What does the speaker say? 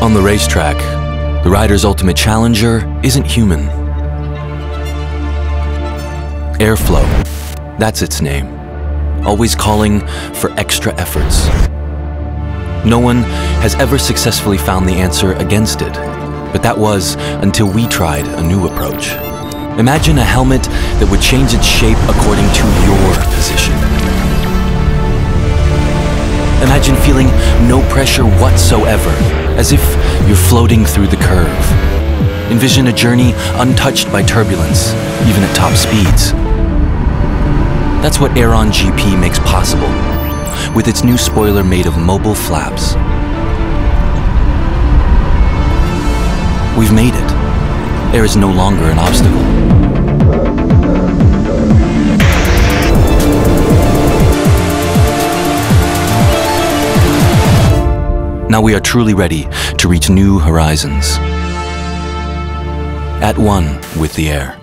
On the racetrack, the rider's ultimate challenger isn't human. Airflow, that's its name. Always calling for extra efforts. No one has ever successfully found the answer against it, but that was until we tried a new approach. Imagine a helmet that would change its shape according to your Imagine feeling no pressure whatsoever, as if you're floating through the curve. Envision a journey untouched by turbulence, even at top speeds. That's what Aeron GP makes possible, with its new spoiler made of mobile flaps. We've made it. Air is no longer an obstacle. Now we are truly ready to reach new horizons. At one with the air.